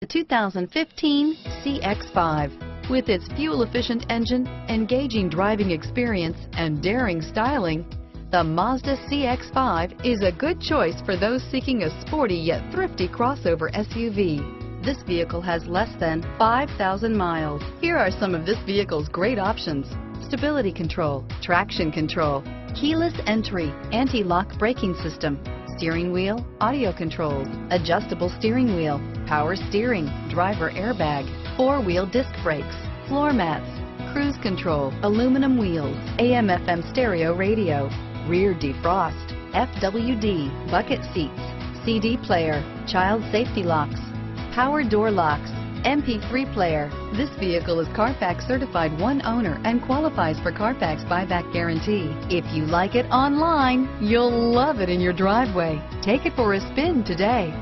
The 2015 CX-5. With its fuel-efficient engine, engaging driving experience, and daring styling, the Mazda CX-5 is a good choice for those seeking a sporty yet thrifty crossover SUV. This vehicle has less than 5,000 miles. Here are some of this vehicle's great options. Stability control, traction control, keyless entry, anti-lock braking system, steering wheel, audio controls, adjustable steering wheel, power steering, driver airbag, four-wheel disc brakes, floor mats, cruise control, aluminum wheels, AM FM stereo radio, rear defrost, FWD, bucket seats, CD player, child safety locks, power door locks, MP3 player. This vehicle is Carfax certified one owner and qualifies for Carfax buyback guarantee. If you like it online, you'll love it in your driveway. Take it for a spin today.